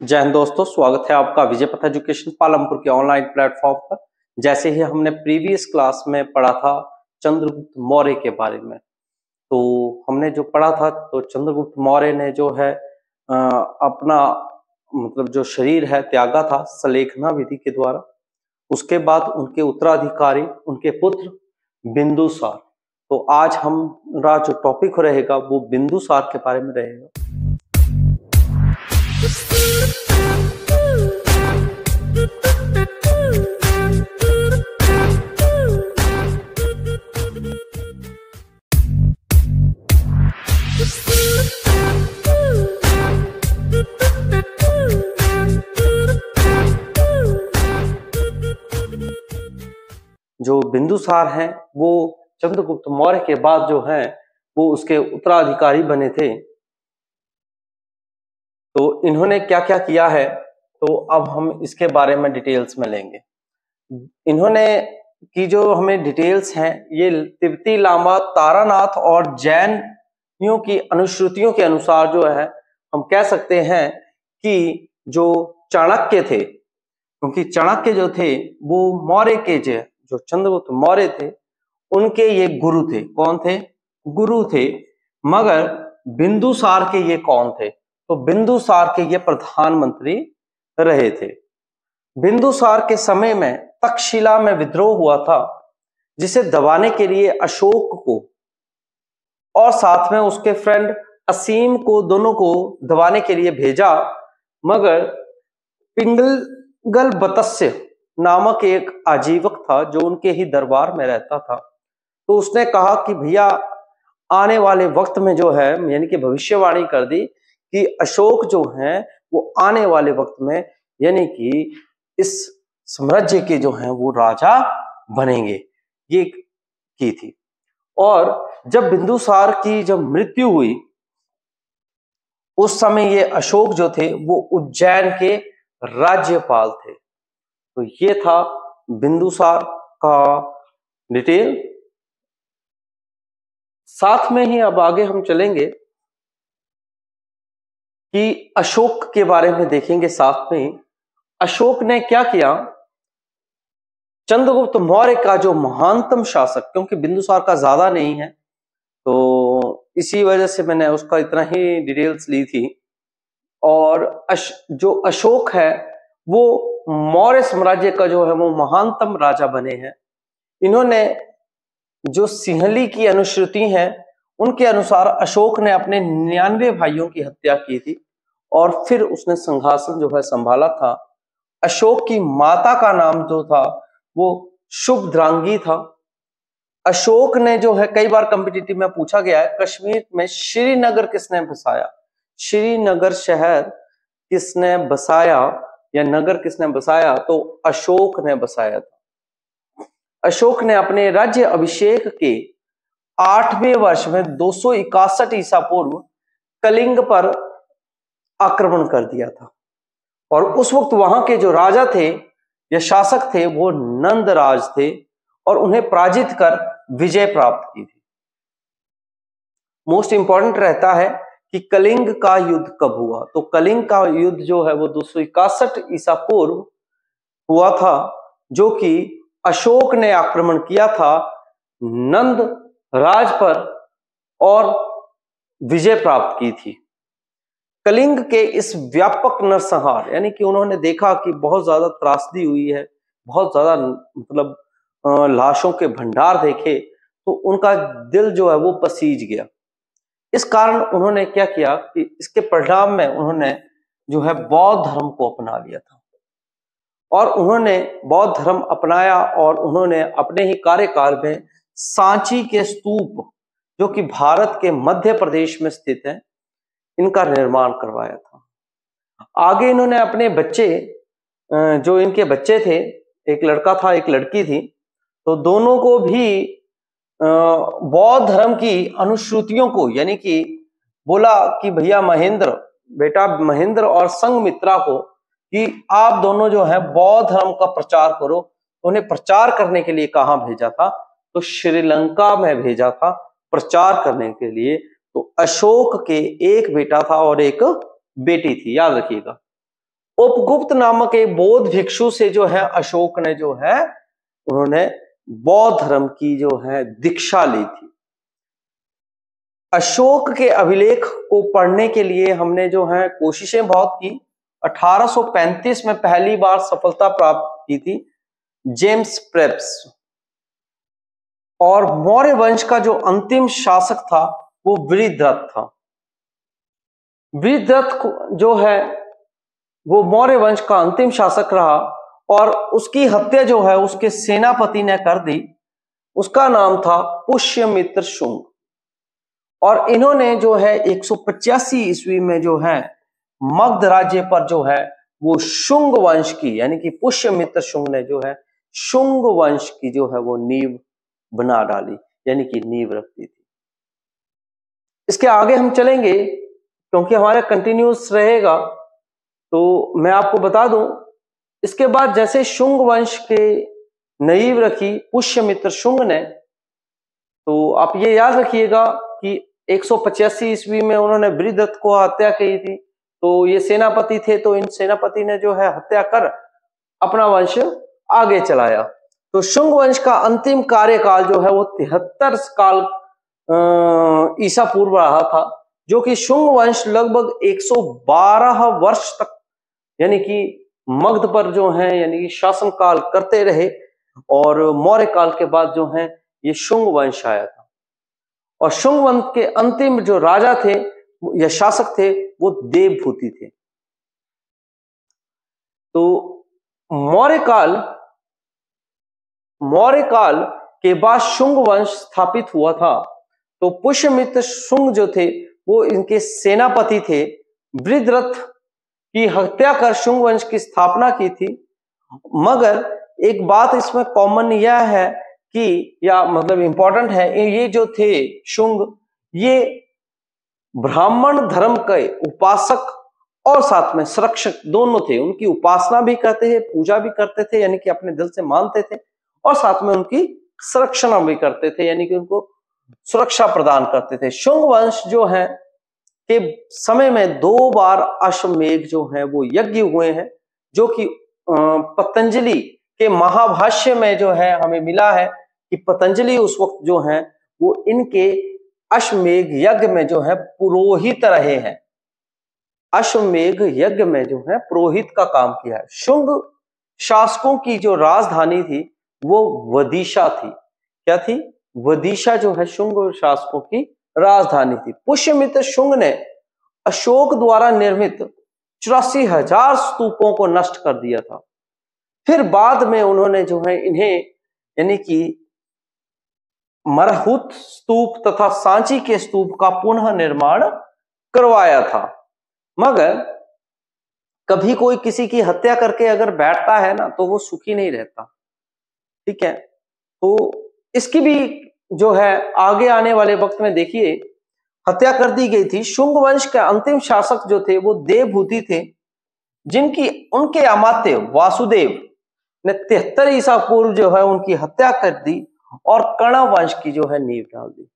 जय हिंद दोस्तों स्वागत है आपका विजय पथ एजुकेशन पालमपुर के ऑनलाइन प्लेटफॉर्म पर। जैसे ही हमने प्रीवियस क्लास में पढ़ा था चंद्रगुप्त मौर्य के बारे में तो हमने जो पढ़ा था तो चंद्रगुप्त मौर्य ने जो है आ, अपना मतलब जो शरीर है त्यागा था सलेखना विधि के द्वारा। उसके बाद उनके उत्तराधिकारी उनके पुत्र बिंदुसार। तो आज हमारा जो टॉपिक रहेगा वो बिंदुसार के बारे में रहेगा। जो बिंदुसार हैं, वो चंद्रगुप्त मौर्य के बाद जो है, वो उसके उत्तराधिकारी बने थे। तो इन्होंने क्या क्या किया है? तो अब हम इसके बारे में डिटेल्स में लेंगे। इन्होंने की जो हमें डिटेल्स हैं, ये तिब्बती लामा तारानाथ और जैनियों की अनुश्रुतियों के अनुसार जो है, हम कह सकते हैं कि जो चाणक्य थे, क्योंकि चाणक्य जो थे, वो मौर्य के जो जो चंद्रगुप्त मौर्य थे, उनके ये गुरु थे। कौन थे? गुरु थे, मगर बिंदुसार के ये कौन थे? तो बिंदुसार के ये प्रधानमंत्री रहे थे। बिंदुसार के समय में तक्षशिला में विद्रोह हुआ था, जिसे दबाने के लिए अशोक को और साथ में उसके फ्रेंड असीम को दोनों को दबाने के लिए भेजा, मगर पिंगलगल बतस्य नामक एक आजीवक था जो उनके ही दरबार में रहता था। तो उसने कहा कि भैया, आने वाले वक्त में जो है, यानी कि भविष्यवाणी कर दी कि अशोक जो हैं, वो आने वाले वक्त में, यानी कि इस साम्राज्य के जो हैं, वो राजा बनेंगे। ये की थी। और जब बिंदुसार की जब मृत्यु हुई, उस समय ये अशोक जो थे, वो उज्जैन के राज्यपाल थे। तो ये था बिंदुसार का डिटेल। साथ में ही अब आगे हम चलेंगे। कि अशोक के बारे में देखेंगे साथ में। अशोक ने क्या किया? चंद्रगुप्त मौर्य का जो महानतम शासक क्योंकि बिंदुसार का ज़्यादा नहीं है तो इसी वजह से मैंने उसका इतना ही डिटेल्स ली थी। और अश, जो अशोक है वो मौर्य साम्राज्य का जो है वो महानतम राजा बने हैं। इन्होंने जो सिंहली की अनुश्रुति है उनके अनुसार अशोक ने अपने निन्यानवे भाइयों की हत्या की थी और फिर उसने संघासन जो है संभाला था। अशोक की माता का नाम जो था, वो शुभ द्रांगी था। अशोक ने जो है, कई बार कम्पिटिटिव में पूछा गया है, कश्मीर में श्रीनगर किसने बसाया? श्रीनगर शहर किसने बसाया या नगर किसने बसाया? तो अशोक ने बसाया था। अशोक ने अपने राज्य अभिषेक के आठवें वर्ष में दो सौ इकसठ ईसा पूर्व कलिंग पर आक्रमण कर दिया था। और उस वक्त वहाँ के जो राजा थे, या शासक थे, वो नंदराज थे और उन्हें पराजित कर विजय प्राप्त की थी। मोस्ट इंपॉर्टेंट रहता है कि कलिंग का युद्ध कब हुआ। तो कलिंग का युद्ध जो है, वो दो सौ इकसठ ईसा पूर्व हुआ था, जो कि अशोक ने आक्रमण किया था नंद राज पर और विजय प्राप्त की थी। कलिंग के इस व्यापक नरसंहार, यानी कि उन्होंने देखा कि बहुत ज़्यादा त्रासदी हुई है, बहुत ज़्यादा मतलब लाशों के भंडार देखे तो उनका दिल जो है वो पसीज गया। इस कारण उन्होंने क्या किया कि इसके परिणाम में उन्होंने जो है बौद्ध धर्म को अपना लिया था। और उन्होंने बौद्ध धर्म अपनाया और उन्होंने अपने ही कार्यकाल में सांची के स्तूप, जो कि भारत के मध्य प्रदेश में स्थित है, इनका निर्माण करवाया था। आगे इन्होंने अपने बच्चे जो इनके बच्चे थे, एक लड़का था, एक लड़की थी तो दोनों को भी बौद्ध धर्म की अनुश्रुतियों को, यानी कि बोला कि भैया महेंद्र, बेटा महेंद्र और संग मित्रा को, कि आप दोनों जो है, बौद्ध धर्म का प्रचार करो। उन्हें प्रचार करने के लिए कहा भेजा था? तो श्रीलंका में भेजा था प्रचार करने के लिए। तो अशोक के एक बेटा था और एक बेटी थी, याद रखिएगा। उपगुप्त नामक एक बौद्ध भिक्षु से जो है, अशोक ने जो है, उन्होंने बौद्ध धर्म की जो है, दीक्षा ली थी। अशोक के अभिलेख को पढ़ने के लिए हमने जो है, कोशिशें बहुत की। 1835 में पहली बार सफलता प्राप्त की थी, जेम्स प्रेप्स। और मौर्य वंश का जो अंतिम शासक था, वो वृद्धरथ था। वृद्धरथ जो है, वो मौर्य वंश का अंतिम शासक रहा और उसकी हत्या जो है, उसके सेनापति ने कर दी। उसका नाम था पुष्यमित्र शुंग। और इन्होंने जो है, एक ईस्वी में जो है, मगध राज्य पर जो है, वो शुंग वंश की, यानी कि पुष्यमित्र शुंग ने जो है, शुंग वंश की जो है, वो नींव बना डाली, यानी कि नींव रख दी थी। इसके आगे हम चलेंगे, क्योंकि हमारा कंटिन्यूस रहेगा तो मैं आपको बता दूँ, इसके बाद जैसे शुंग वंश के नईव रखी, पुष्यमित्र शुंग ने तो आप ये याद रखिएगा कि एक ईस्वी में उन्होंने वृद्धत को हत्या की थी तो ये सेनापति थे तो इन सेनापति ने जो है हत्या कर अपना वंश आगे चलाया। तो शुंग वंश का अंतिम कार्यकाल जो है वो तिहत्तर काल ईसा पूर्व रहा था, जो कि शुंग वंश लगभग 112 वर्ष तक, यानी कि मगध पर जो है, यानी कि शासन काल करते रहे और मौर्य काल के बाद जो है, ये शुंग वंश आया था। और शुंग वंश के अंतिम जो राजा थे, या शासक थे, वो देवभूति थे। तो मौर्य काल मौर्य काल के बाद शुंग वंश स्थापित हुआ था। तो पुष्यमित्र शुंग जो थे, वो इनके सेनापति थे। वृद्धरथ की हत्या कर शुंग वंश की स्थापना की थी। मगर एक बात इसमें कॉमन यह है कि, या मतलब इंपॉर्टेंट है, ये जो थे शुंग, ये ब्राह्मण धर्म के उपासक और साथ में संरक्षक दोनों थे। उनकी उपासना भी करते थे, पूजा भी करते थे, यानी कि अपने दिल से मानते थे। और साथ में उनकी संरक्षण भी करते थे, यानी कि उनको सुरक्षा प्रदान करते थे। शुंग वंश जो है, के समय में दो बार अश्वमेघ जो है, वो यज्ञ हुए हैं, जो कि पतंजलि के महाभाष्य में जो है, हमें मिला है कि पतंजलि उस वक्त जो है, वो इनके अश्वमेघ यज्ञ में जो है, पुरोहित रहे हैं। अश्वमेघ यज्ञ में जो है, पुरोहित का काम किया है। शुंग शासकों की जो राजधानी थी वो वदिशा थी। क्या थी? वदिशा जो है शुंग शासकों की राजधानी थी। पुष्यमित्र शुंग ने अशोक द्वारा निर्मित चौरासी हज़ार स्तूपों को नष्ट कर दिया था। फिर बाद में उन्होंने जो है इन्हें, यानी कि मरहुत स्तूप तथा सांची के स्तूप का पुनः निर्माण करवाया था। मगर कभी कोई किसी की हत्या करके अगर बैठता है ना तो वो सुखी नहीं रहता। ठीक है? तो इसकी भी जो है, आगे आने वाले वक्त में देखिए, हत्या कर दी गई थी। शुंग वंश के अंतिम शासक जो थे, वो देवभूति थे, जिनकी, उनके अमात्य वासुदेव ने तिहत्तर ईसा पूर्व जो है, उनकी हत्या कर दी और कर्ण वंश की जो है, नींव डाल दी।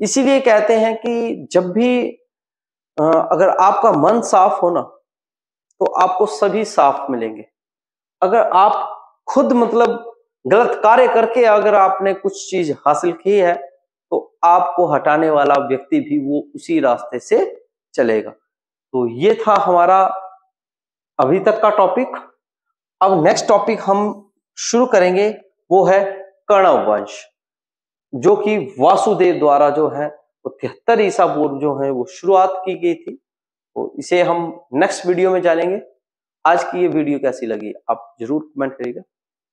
इसीलिए कहते हैं कि जब भी अगर आपका मन साफ़ हो ना तो आपको सभी साफ़ मिलेंगे। अगर आप खुद मतलब गलत कार्य करके अगर आपने कुछ चीज़ हासिल की है तो आपको हटाने वाला व्यक्ति भी वो उसी रास्ते से चलेगा। तो ये था हमारा अभी तक का टॉपिक अब नेक्स्ट टॉपिक हम शुरू करेंगे, वो है कर्ण वंश जो कि वासुदेव द्वारा जो है, वो तिहत्तर ईसा पूर्व जो है, वो शुरुआत की गई थी। तो इसे हम नेक्स्ट वीडियो में जानेंगे। आज की ये वीडियो कैसी लगी, आप ज़रूर कमेंट करिएगा।